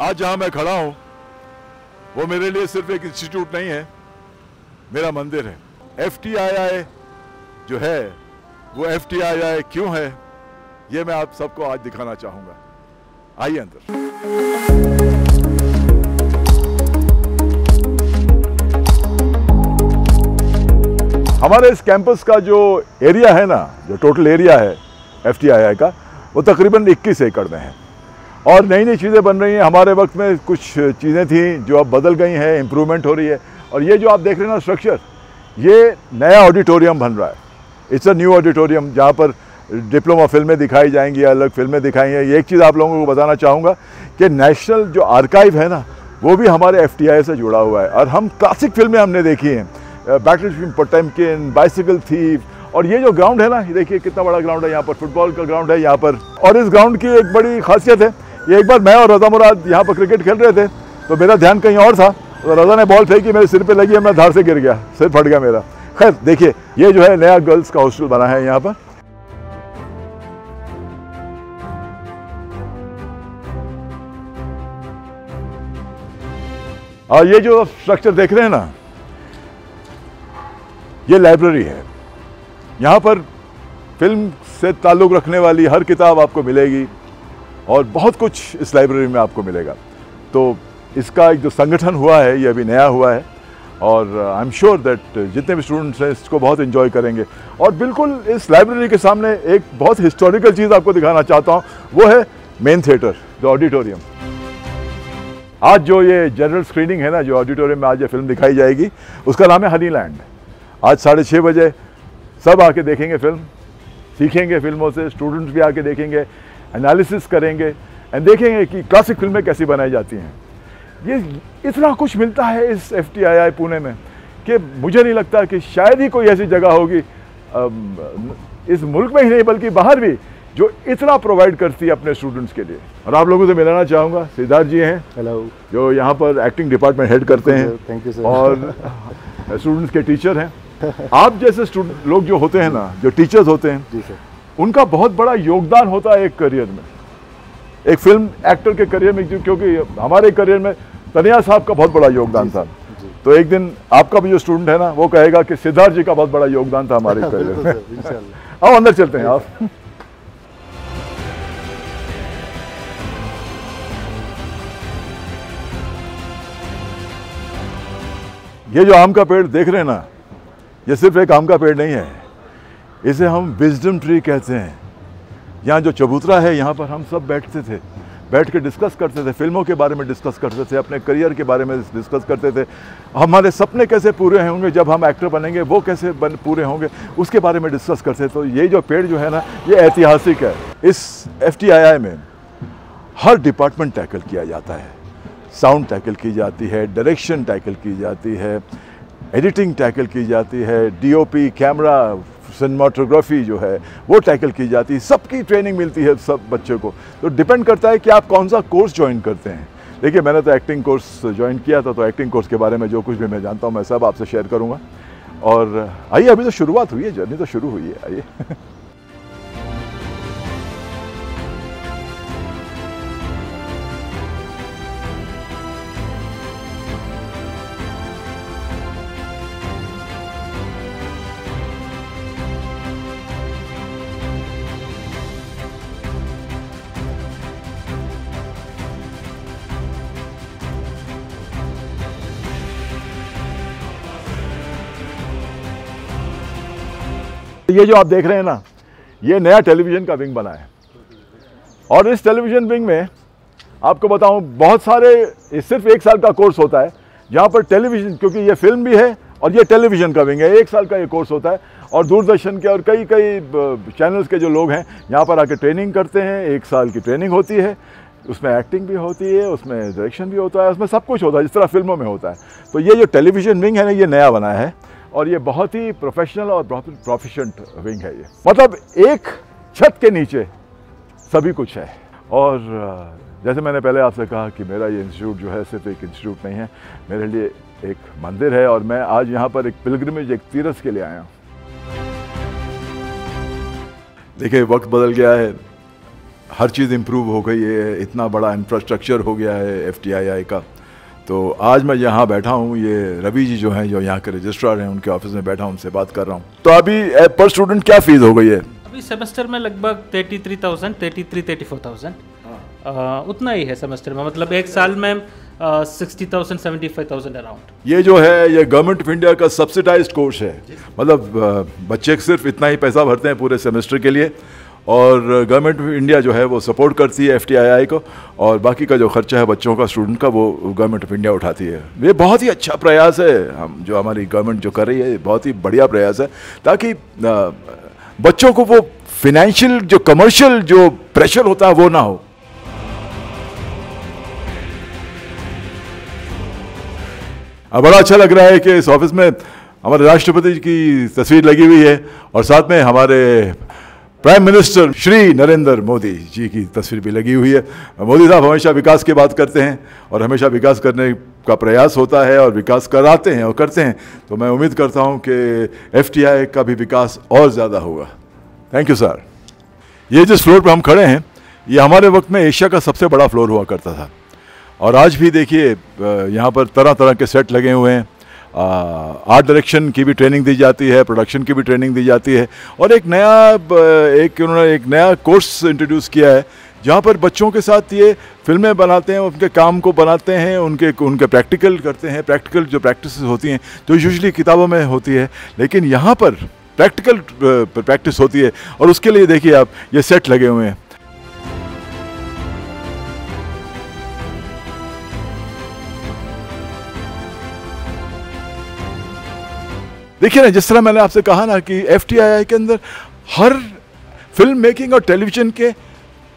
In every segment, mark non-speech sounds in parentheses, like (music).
आज जहाँ मैं खड़ा हूँ, वो मेरे लिए सिर्फ़ एक इंस्टीट्यूट नहीं है, मेरा मंदिर है। एफटीआईआई जो है, वो एफटीआईआई क्यों है, ये मैं आप सबको आज दिखाना चाहूँगा। आइए अंदर। हमारे इस कैंपस का जो एरिया है ना, जो टोटल एरिया है एफटीआईआई का, वो तकरीबन 21 एकड़ में है। और नई नई चीज़ें बन रही हैं। हमारे वक्त में कुछ चीज़ें थी जो अब बदल गई हैं इम्प्रूवमेंट हो रही है। और ये जो आप देख रहे हैं ना स्ट्रक्चर ये नया ऑडिटोरियम बन रहा है। इट्स अ न्यू ऑडिटोरियम जहाँ पर डिप्लोमा फ़िल्में दिखाई जाएँगी, अलग फ़िल्में दिखाई हैं। एक चीज़ आप लोगों को बताना चाहूँगा कि नेशनल जो आर्काइव है ना, वो भी हमारे एफटीआई से जुड़ा हुआ है। और हम क्लासिक फ़िल्में हमने देखी हैं। बैटल पोटेमकिन बाइसिकल थीव और ये जो ग्राउंड है ना देखिए कितना बड़ा ग्राउंड है। यहाँ पर फुटबॉल का ग्राउंड है, यहाँ पर और इस ग्राउंड की एक बड़ी खासियत है ये एक बार मैं और रजा मुराद यहाँ पर क्रिकेट खेल रहे थे तो मेरा ध्यान कहीं और था। तो रजा ने बॉल फेंकी, मेरे सिर पे लगी मैं धार से गिर गया, सिर फट गया मेरा। खैर, देखिए, ये जो है नया गर्ल्स का हॉस्टल बना है यहाँ पर। और ये जो स्ट्रक्चर देख रहे हैं ना, ये लाइब्रेरी है। यहाँ पर फ़िल्म से ताल्लुक़ रखने वाली हर किताब आपको मिलेगी। और बहुत कुछ इस लाइब्रेरी में आपको मिलेगा। तो इसका एक जो संगठन हुआ है, ये अभी नया हुआ है और आई एम श्योर दैट जितने भी स्टूडेंट्स हैं, इसको बहुत इन्जॉय करेंगे। और बिल्कुल इस लाइब्रेरी के सामने एक बहुत हिस्टोरिकल चीज़ आपको दिखाना चाहता हूँ, वो है मेन थिएटर जो ऑडिटोरियम आज जो ये जनरल स्क्रीनिंग है ना, जो ऑडिटोरियम में आज ये फ़िल्म दिखाई जाएगी, उसका नाम है हनी लैंड आज साढ़े छः बजे सब आके देखेंगे फ़िल्म सीखेंगे फ़िल्मों से स्टूडेंट्स भी आके देखेंगे। एनालिसिस करेंगे एंड देखेंगे कि क्लासिक फ़िल्में कैसी बनाई जाती हैं। ये इतना कुछ मिलता है इस एफ़ पुणे में कि मुझे नहीं लगता कि शायद ही कोई ऐसी जगह होगी इस मुल्क में ही नहीं बल्कि बाहर भी जो इतना प्रोवाइड करती है अपने स्टूडेंट्स के लिए। और आप लोगों से मिलाना चाहूँगा। सिद्धार्थ जी हैं हेलो जो यहाँ पर एक्टिंग डिपार्टमेंट हेड करते हैं। थैंक यू सर और स्टूडेंट्स के टीचर हैं। आप जैसे लोग जो होते हैं ना जो टीचर्स होते हैं जी सर उनका बहुत बड़ा योगदान होता है एक करियर में। एक फ़िल्म एक्टर के करियर में क्योंकि हमारे करियर में तनिया साहब का बहुत बड़ा योगदान था। तो एक दिन आपका भी जो स्टूडेंट है ना वो कहेगा कि सिद्धार्थ जी का बहुत बड़ा योगदान था हमारे (laughs) करियर में। आओ अंदर चलते हैं आप। ये जो आम का पेड़ देख रहे हैं ना ये सिर्फ़ एक आम का पेड़ नहीं है। इसे हम विजडम ट्री कहते हैं। यहाँ जो चबूतरा है, यहाँ पर हम सब बैठते थे। बैठ के डिस्कस करते थे, फ़िल्मों के बारे में डिस्कस करते थे, अपने करियर के बारे में डिस्कस करते थे। हमारे सपने कैसे पूरे होंगे जब हम एक्टर बनेंगे, वो कैसे बन, पूरे होंगे, उसके बारे में डिस्कस करते थे। तो ये जो पेड़ जो है ना, ये ऐतिहासिक है। इस एफटीआईआई में हर डिपार्टमेंट टैकल किया जाता है। साउंड टैकल की जाती है डायरेक्शन टैकल की जाती है एडिटिंग टैकल की जाती है डीओपी कैमरा सिनेमाटोग्राफी जो है, वो टैकल की जाती है। सबकी ट्रेनिंग मिलती है सब बच्चे को। तो डिपेंड करता है कि आप कौन सा कोर्स ज्वाइन करते हैं। देखिए, मैंने तो एक्टिंग कोर्स ज्वाइन किया था तो एक्टिंग कोर्स के बारे में जो कुछ भी मैं जानता हूँ, मैं सब आपसे शेयर करूँगा। और आइए, अभी तो शुरुआत हुई है जर्नी तो शुरू हुई है, आइए। (laughs) ये जो आप देख रहे हैं ना, ये नया टेलीविज़न का विंग बना है। और इस टेलीविज़न विंग में आपको बताऊँ, बहुत सारे सिर्फ़ एक साल का कोर्स होता है, जहाँ पर टेलीविज़न क्योंकि ये फ़िल्म भी है और ये टेलीविज़न का विंग है, एक साल का ये कोर्स होता है। और दूरदर्शन के और कई कई चैनल्स के जो लोग हैं, यहाँ पर आके ट्रेनिंग करते हैं, एक साल की ट्रेनिंग होती है। उसमें एक्टिंग भी होती है, उसमें डायरेक्शन भी होता है, उसमें सब कुछ होता है, जिस तरह फ़िल्मों में होता है। तो ये जो टेलीविज़न विंग है ना, ये नया बना है। और ये बहुत ही प्रोफेशनल और बहुत प्रोफिशेंट विंग है ये। मतलब एक छत के नीचे सभी कुछ है। और जैसे मैंने पहले आपसे कहा कि मेरा ये इंस्टीट्यूट जो है सिर्फ़ एक इंस्टीट्यूट नहीं है, मेरे लिए एक मंदिर है और मैं आज यहाँ पर एक पिलग्रमेज एक तीरथ के लिए आया हूँ। देखिए, वक्त बदल गया है। हर चीज़ इम्प्रूव हो गई है। इतना बड़ा इंफ्रास्ट्रक्चर हो गया है एफटीआईआई का। तो आज मैं यहाँ बैठा हूँ ये रवि जी जो हैं जो यहाँ के रजिस्ट्रार हैं उनके ऑफ़िस में बैठा हूँ उनसे बात कर रहा हूँ। तो अभी पर स्टूडेंट क्या फ़ीस हो गई है? अभी सेमेस्टर में लगभग thirty three thousand thirty three thirty four thousand उतना ही है सेमेस्टर में मतलब एक साल में sixty thousand seventy five thousand around ये जो है ये गवर्नमेंट ऑफ़ इंडिया का सब्सिडाइज कोर्स है। मतलब बच्चे सिर्फ़ इतना ही पैसा भरते हैं पूरे सेमेस्टर के लिए। और गवर्नमेंट ऑफ़ इंडिया जो है वो सपोर्ट करती है एफ़ को और बाकी का जो खर्चा है बच्चों का स्टूडेंट का, वो गवर्नमेंट ऑफ़ इंडिया उठाती है। ये बहुत ही अच्छा प्रयास है। हम जो हमारी गवर्नमेंट जो कर रही है बहुत ही बढ़िया प्रयास है। ताकि बच्चों को वो फिनेंशियल जो कमर्शियल जो प्रेशर होता है, वो ना हो। बड़ा अच्छा लग रहा है कि इस ऑफ़िस में हमारे राष्ट्रपति की तस्वीर लगी हुई है और साथ में हमारे प्राइम मिनिस्टर श्री नरेंद्र मोदी जी की तस्वीर भी लगी हुई है। मोदी साहब हमेशा विकास की बात करते हैं और हमेशा विकास करने का प्रयास होता है और विकास कराते हैं और करते हैं। तो मैं उम्मीद करता हूँ कि एफटीआई का भी विकास और ज़्यादा होगा। थैंक यू सर ये जिस फ्लोर पर हम खड़े हैं, ये हमारे वक्त में एशिया का सबसे बड़ा फ्लोर हुआ करता था। और आज भी देखिए यहाँ पर तरह तरह के सेट लगे हुए हैं। आर्ट डायरेक्शन की भी ट्रेनिंग दी जाती है प्रोडक्शन की भी ट्रेनिंग दी जाती है। और एक नया एक उन्होंने एक नया कोर्स इंट्रोड्यूस किया है, जहाँ पर बच्चों के साथ ये फ़िल्में बनाते हैं, उनके काम को बनाते हैं, उनके उनके प्रैक्टिकल करते हैं प्रैक्टिकल जो प्रैक्टिस होती हैं जो यूजली किताबों में होती है। लेकिन यहाँ पर प्रैक्टिकल प्रैक्टिस होती है। और उसके लिए देखिए आप, ये सेट लगे हुए हैं। देखिए ना, जिस तरह मैंने आपसे कहा ना कि एफटीआईआई के अंदर हर फ़िल्म मेकिंग और टेलीविज़न के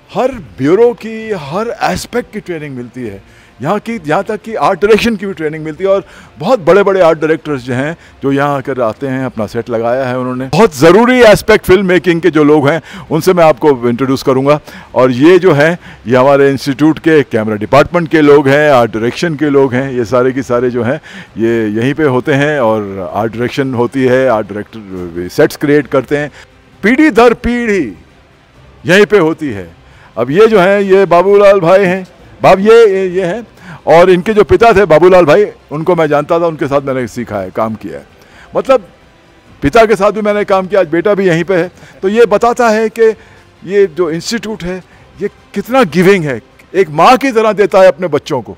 हर ब्यूरो की, हर एस्पेक्ट की ट्रेनिंग मिलती है। यहाँ की, यहाँ तक कि आर्ट डायरेक्शन की भी ट्रेनिंग मिलती है और बहुत बड़े बड़े आर्ट डायरेक्टर्स जो हैं, जो यहाँ आकर आते हैं, अपना सेट लगाया है उन्होंने। बहुत ज़रूरी एस्पेक्ट फ़िल्म मेकिंग के जो लोग हैं, उनसे मैं आपको इंट्रोड्यूस करूँगा। और ये जो है, ये हमारे इंस्टीट्यूट के कैमरा डिपार्टमेंट के लोग हैं आर्ट डायरेक्शन के लोग हैं, ये सारे के सारे जो हैं, ये यहीं पर होते हैं और आर्ट डायरेक्शन होती है आर्ट डायरेक्टर सेट्स क्रिएट करते हैं। पीढ़ी दर पीढ़ी यहीं पे होती है। अब ये जो हैं, ये बाबूलाल भाई हैं, बाब ये ये हैं और इनके जो पिता थे बाबूलाल भाई, उनको मैं जानता था, उनके साथ मैंने सीखा है, काम किया है। मतलब पिता के साथ भी मैंने काम किया, आज बेटा भी यहीं पे है। तो ये बताता है कि ये जो इंस्टीट्यूट है, ये कितना गिविंग है। एक माँ की तरह देता है अपने बच्चों को।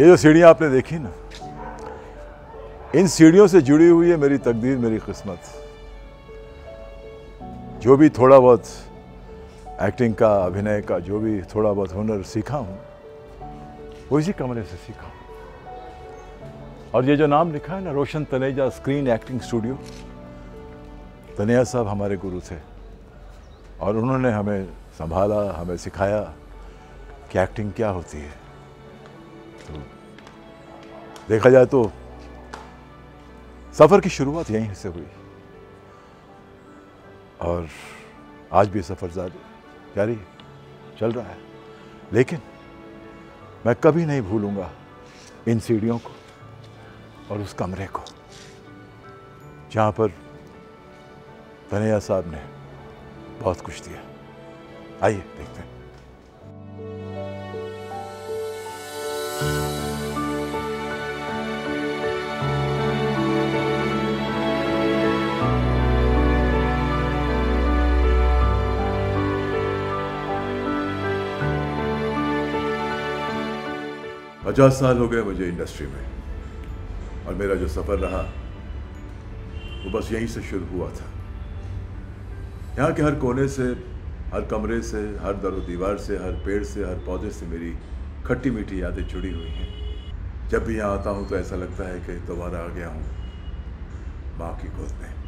ये जो सीढ़ियाँ आपने देखी ना, इन सीढ़ियों से जुड़ी हुई है मेरी तकदीर, मेरी किस्मत। जो भी थोड़ा बहुत एक्टिंग का, अभिनय का, जो भी थोड़ा बहुत हुनर सीखा हूँ, वो इसी कमरे से सीखा हूँ। और ये जो नाम लिखा है ना, Roshan Taneja screen acting studio Taneja साहब हमारे गुरु थे। और उन्होंने हमें संभाला, हमें सिखाया कि एक्टिंग क्या होती है। तो। देखा जाए तो सफ़र की शुरुआत यहीं से हुई। और आज भी सफ़र ज़्यादा जारी चल रहा है। लेकिन मैं कभी नहीं भूलूँगा इन सीढ़ियों को और उस कमरे को, जहाँ पर तनैया साहब ने बहुत कुछ दिया। आइए, देखते हैं। पचास साल हो गए मुझे इंडस्ट्री में। और मेरा जो सफ़र रहा, वो बस यहीं से शुरू हुआ था। यहाँ के हर कोने से, हर कमरे से, हर दर दीवार से, हर पेड़ से, हर पौधे से मेरी खट्टी मीठी यादें जुड़ी हुई हैं। जब भी यहाँ आता हूँ तो ऐसा लगता है कि दोबारा आ गया हूँ माँ की गोद में।